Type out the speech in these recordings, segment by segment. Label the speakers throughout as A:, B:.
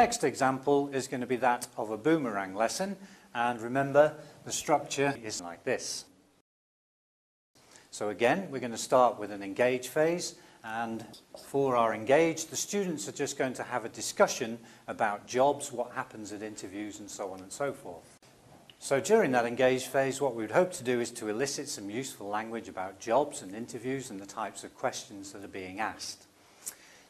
A: next example is going to be that of a boomerang lesson. And remember, the structure is like this. So again, we're going to start with an engage phase. And for our engage, the students are just going to have a discussion about jobs, what happens at interviews, and so on and so forth. So during that engage phase, what we would hope to do is to elicit some useful language about jobs and interviews and the types of questions that are being asked.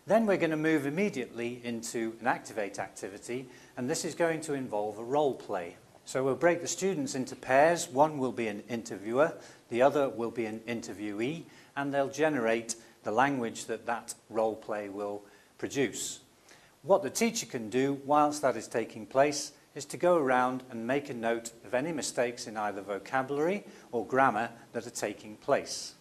A: Then we're going to move immediately into an activate activity, and this is going to involve a role play. So we'll break the students into pairs. One will be an interviewer, the other will be an interviewee, and they'll generate the language that that role play will produce. What the teacher can do whilst that is taking place is to go around and make a note of any mistakes in either vocabulary or grammar that are taking place.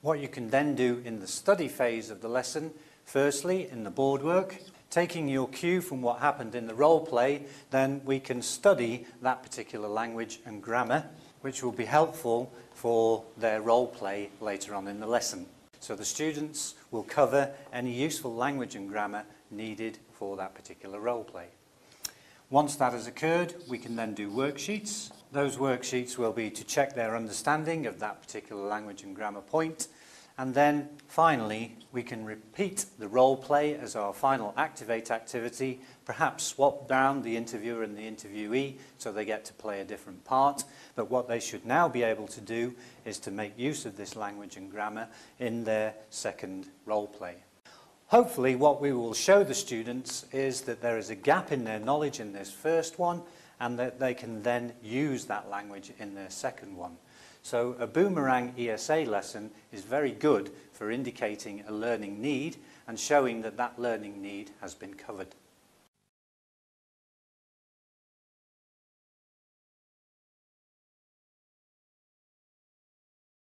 A: What you can then do in the study phase of the lesson, firstly in the board work, taking your cue from what happened in the role play, then we can study that particular language and grammar, which will be helpful for their role play later on in the lesson. So the students will cover any useful language and grammar needed for that particular role play. Once that has occurred, we can then do worksheets. Those worksheets will be to check their understanding of that particular language and grammar point. And then finally, we can repeat the role play as our final activate activity, perhaps swap down the interviewer and the interviewee so they get to play a different part. But what they should now be able to do is to make use of this language and grammar in their second role play. Hopefully what we will show the students is that there is a gap in their knowledge in this first one and that they can then use that language in their second one. So a boomerang ESA lesson is very good for indicating a learning need and showing that that learning need has been covered.